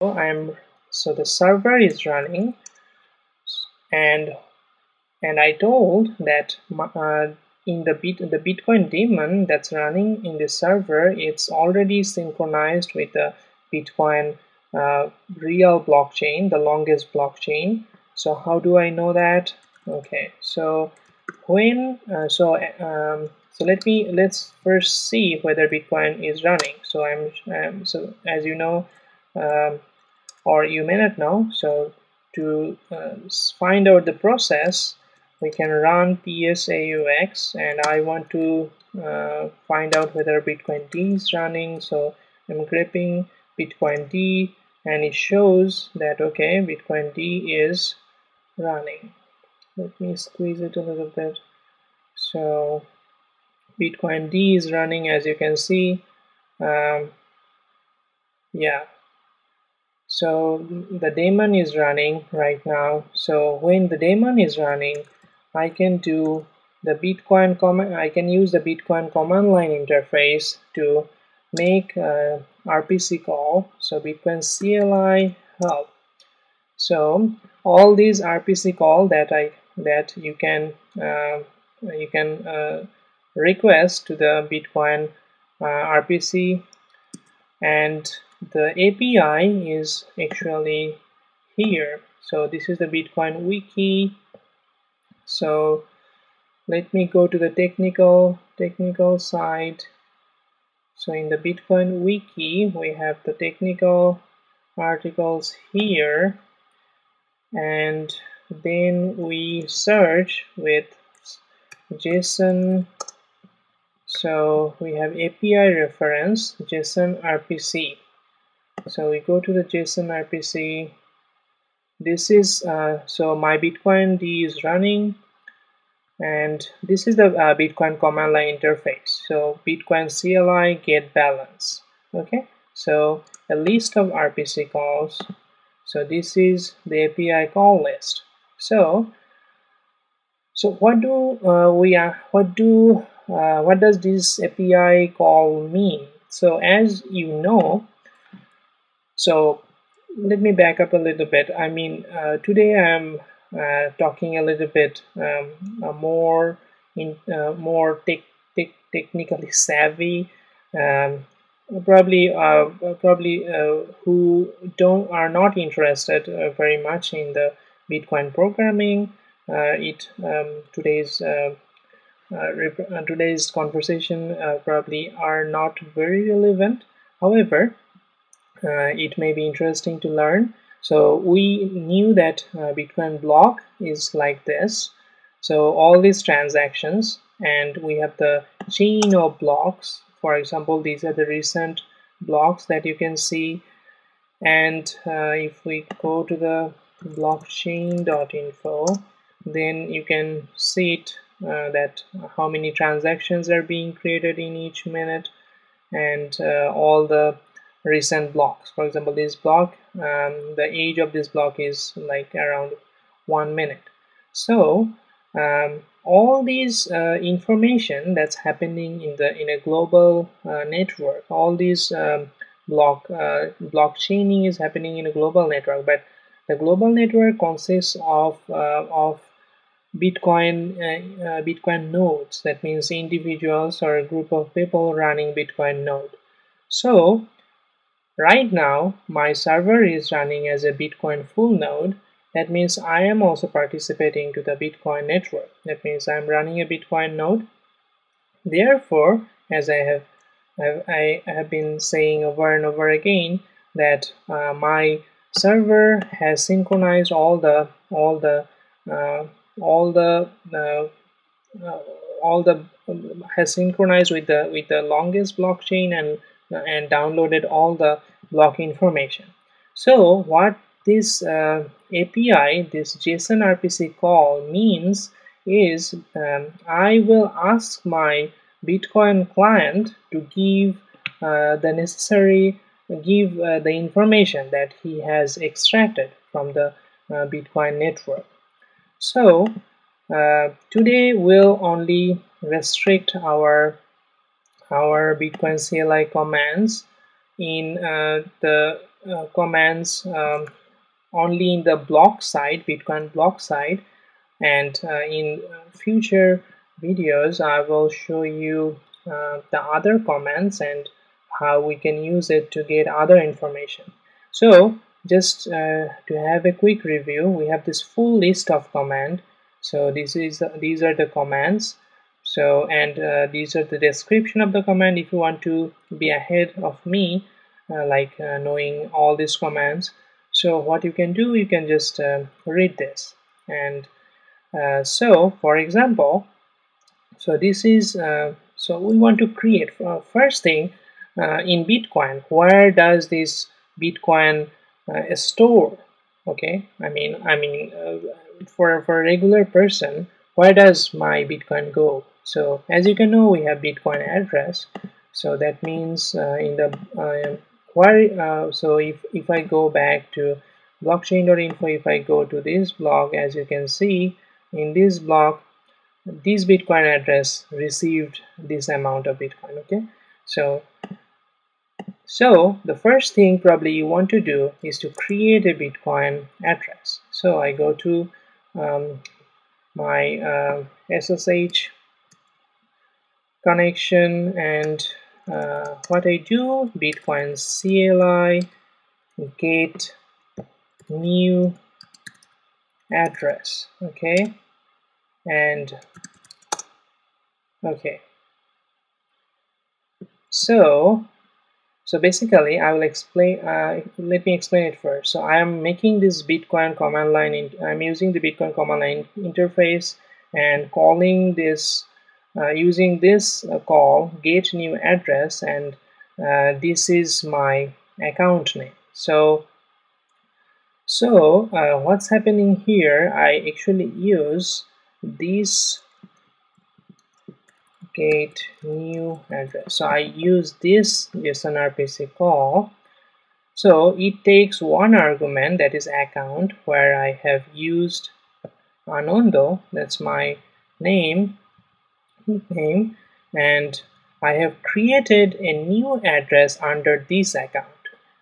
so I'm so the server is running and and I told that uh, in the bit the Bitcoin daemon that's running in the server it's already synchronized with the Bitcoin uh, real blockchain the longest blockchain. So how do I know that? Okay so when uh, so um, so let me let's first see whether Bitcoin is running. So I'm um, so as you know um, or you may not know. So to uh, find out the process we can run psaux and I want to uh, find out whether Bitcoin D is running. So I'm grepping Bitcoin D and it shows that okay Bitcoin D is running. Let me squeeze it a little bit. So Bitcoin D is running as you can see. Um, yeah so the daemon is running right now. So when the daemon is running I can do the Bitcoin command I can use the Bitcoin command line interface to make a RPC call. So Bitcoin CLI help. So all these RPC call that I that you can uh, you can uh, request to the Bitcoin uh, RPC and the API is actually here. So this is the Bitcoin wiki. So let me go to the technical technical side. So in the Bitcoin wiki we have the technical articles here. And then we search with JSON. So we have API reference JSON RPC so we go to the JSON RPC this is uh, so my Bitcoin D is running and this is the uh, Bitcoin command line interface. So Bitcoin CLI get balance okay? So a list of RPC calls. So this is the API call list. So so what do uh, we are what do uh, what does this API call mean? So as you know so let me back up a little bit. I mean, uh, today I'm uh, talking a little bit um, more in uh, more tech, tech, technically savvy. Um, probably uh, probably uh, who don't are not interested uh, very much in the Bitcoin programming. it um, today's today's conversation probably are not very relevant. However, uh, it may be interesting to learn. So we knew that uh, Bitcoin block is like this. So all these transactions and we have the chain of blocks. For example, these are the recent blocks that you can see. And uh, if we go to the blockchain.info, then you can see it uh, that how many transactions are being created in each minute and uh, all the recent blocks. For example this block um, the age of this block is like around one minute. So um, all these uh, information that's happening in the in a global uh, network all these um, block uh, blockchaining is happening in a global network but the global network consists of uh, of Bitcoin uh, uh, Bitcoin nodes. That means individuals or a group of people running Bitcoin node. So Right now, my server is running as a Bitcoin full node. That means I am also participating to the Bitcoin network. That means I'm running a Bitcoin node. Therefore, as I have I have been saying over and over again that uh, my server has synchronized all the all the uh, all the uh, all the has synchronized with the with the longest blockchain and and downloaded all the block information. So what this uh, API, this JSON RPC call means is um, I will ask my Bitcoin client to give uh, the necessary give uh, the information that he has extracted from the uh, Bitcoin network. So uh, today we'll only restrict our our Bitcoin CLI commands in uh, the uh, commands um, only in the block side bitcoin block side. And uh, in future videos I will show you the other commands and how we can use it to get other information. So just uh, to have a quick review we have this full list of command. So this is these are the commands so and uh, these are the description of the command. If you want to be ahead of me uh, like uh, knowing all these commands so what you can do you can just uh, read this. And uh, so for example so this is uh, so we want to create first thing in Bitcoin where does this Bitcoin store? Okay I mean I mean for, for a regular person where does my Bitcoin go so as you can know we have Bitcoin address. So that means in the where so if, if I go back to blockchain.info if I go to this blog as you can see in this block this bitcoin address received this amount of bitcoin okay? So so the first thing probably you want to do is to create a bitcoin address. So i go to um, my uh, ssh connection and uh, what I do bitcoin CLI get new address okay? And okay. So so basically I will explain uh, let me explain it first. So I am making this Bitcoin command line in, I'm using the Bitcoin command line interface and calling this uh, using this uh, call get new address and uh, this is my account name. So so uh, what's happening here? I actually use this get new address. So I use this JSON RPC call. So it takes one argument that is account where I have used Anondo that's my name name and I have created a new address under this account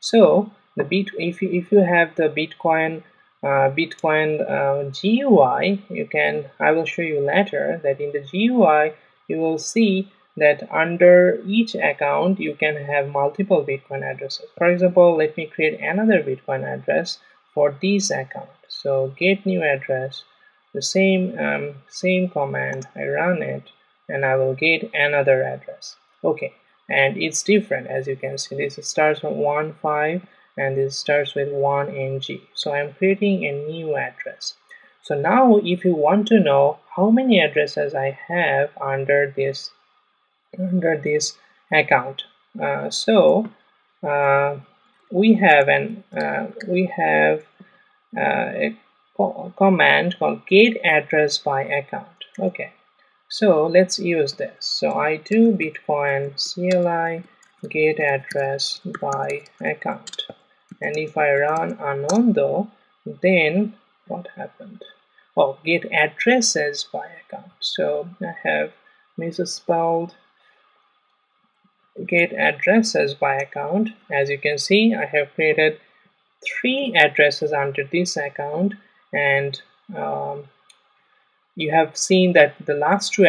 so the bit if you, if you have the Bitcoin uh, Bitcoin uh, GUI, you can, I will show you later that in the GUI, you will see that under each account, you can have multiple Bitcoin addresses. For example, let me create another Bitcoin address for this account. So get new address, the same, um, same command, I run it, and I will get another address. Okay, and it's different as you can see. This starts from 1, 5, and this starts with 1 ng so I'm creating a new address so now if you want to know how many addresses I have under this under this account uh, so uh, we have an uh, we have uh, a co command called get address by account okay so let's use this. So I do bitcoin CLI get address by account. And if I run Anondo then what happened? Oh get addresses by account. So I have misspelled get addresses by account. As you can see I have created three addresses under this account. And um, you have seen that the last two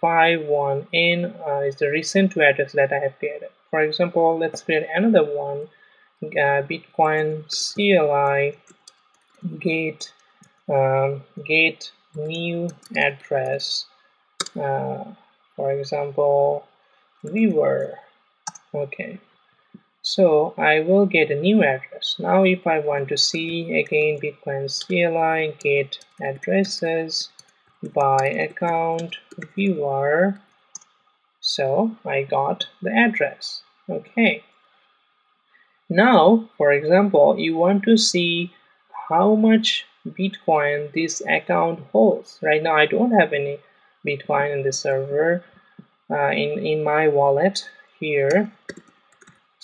five one n uh, is the recent two addresses that I have created. For example let's create another one uh, Bitcoin CLI get um, get new address uh, for example viewer okay so I will get a new address now if I want to see again Bitcoin CLI get addresses by account viewer so I got the address okay now, for example, you want to see how much Bitcoin this account holds. Right now, I don't have any Bitcoin in the server uh, in, in my wallet here.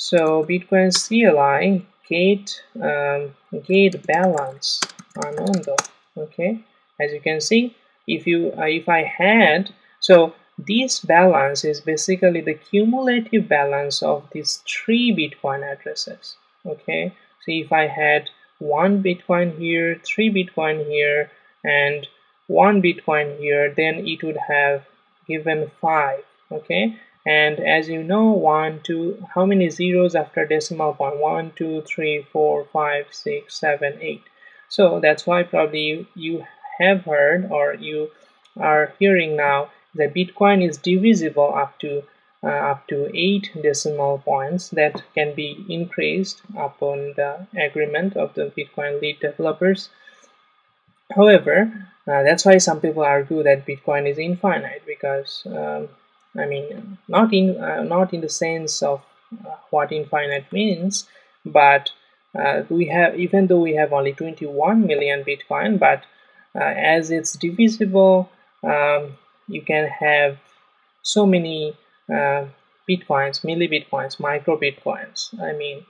So Bitcoin CLI get um, get balance Anondo. Okay, as you can see, if you uh, if I had so this balance is basically the cumulative balance of these three Bitcoin addresses. okay so if I had one Bitcoin here three Bitcoin here and one Bitcoin here then it would have given five okay and as you know one two how many zeros after decimal point? one two three four five six seven eight so that's why probably you have heard or you are hearing now that Bitcoin is divisible up to uh, up to eight decimal points that can be increased upon the agreement of the Bitcoin lead developers. However, uh, that's why some people argue that Bitcoin is infinite because um, I mean not in uh, not in the sense of uh, what infinite means, but uh, we have even though we have only 21 million Bitcoin, but uh, as it's divisible, um, you can have so many bitcoins, milli bitcoins, micro bitcoins. I mean,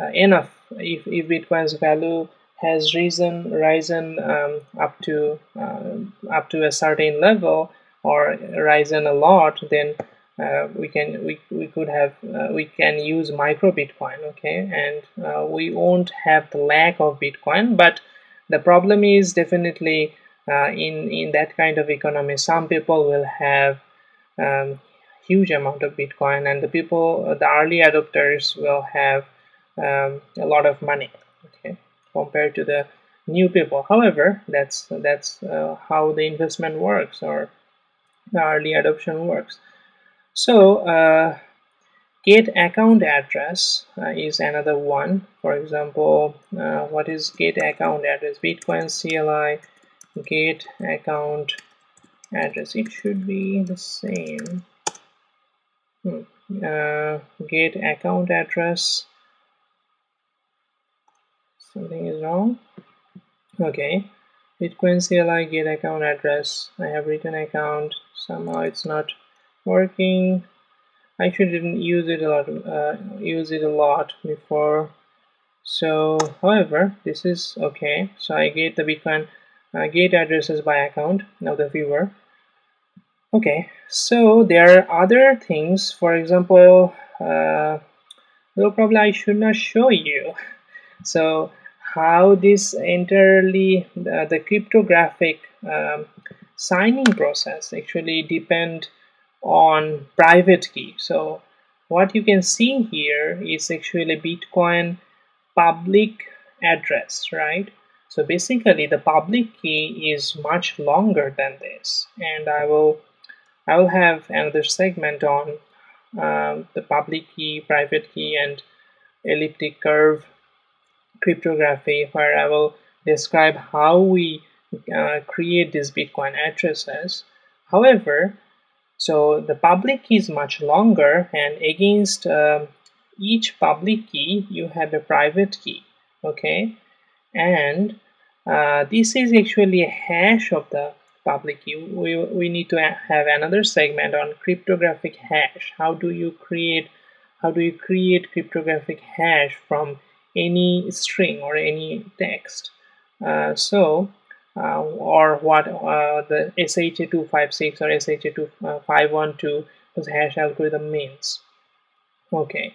uh, enough. If, if Bitcoin's value has risen risen um, up to uh, up to a certain level or risen a lot, then uh, we can we, we could have uh, we can use micro Bitcoin, okay, and uh, we won't have the lack of Bitcoin. But the problem is definitely in in that kind of economy, some people will have um, huge amount of Bitcoin and the people, uh, the early adopters will have um, a lot of money, okay, compared to the new people. However, that's that's uh, how the investment works or the early adoption works. So, uh, get account address uh, is another one. For example, uh, what is get account address? Bitcoin CLI get account address. It should be the same Hmm. uh, get account address something is wrong okay bitcoin CLI get account address. I have written account. Somehow it's not working. I actually didn't use it a lot uh, use it a lot before. So however this is okay. So I get the bitcoin uh, get addresses by account now the viewer. Okay so there are other things. For example uh, well probably I should not show you. So how this entirely uh, the cryptographic um, signing process actually depend on private key. So what you can see here is actually Bitcoin public address right? So basically the public key is much longer than this. And I will I will have another segment on um, the public key, private key, and elliptic curve cryptography where I will describe how we uh, create these Bitcoin addresses. However, so the public key is much longer and against uh, each public key you have a private key okay? And uh, this is actually a hash of the public key. We, we need to have another segment on cryptographic hash. How do you create how do you create cryptographic hash from any string or any text. Uh, so uh, or what uh, the SHA-256 or SHA-512 was hash algorithm means. Okay.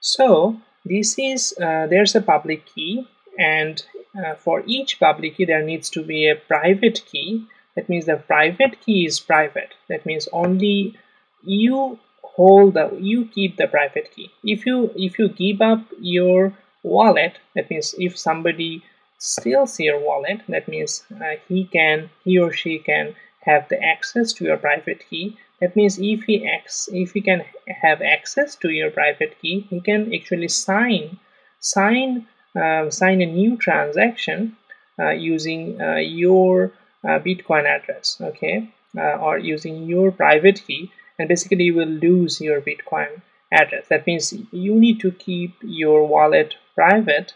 So this is uh, there's a public key and uh, for each public key there needs to be a private key. That means the private key is private. That means only you hold the you keep the private key. If you if you give up your wallet that means if somebody steals your wallet that means uh, he can he or she can have the access to your private key. That means if he ex if he can have access to your private key he can actually sign sign uh, sign a new transaction uh, using uh, your uh, Bitcoin address, okay, uh, or using your private key, and basically you will lose your Bitcoin address. That means you need to keep your wallet private.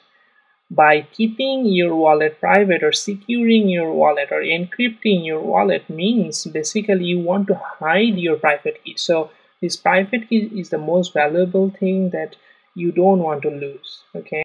By keeping your wallet private or securing your wallet or encrypting your wallet means basically you want to hide your private key. So this private key is the most valuable thing that you don't want to lose, okay.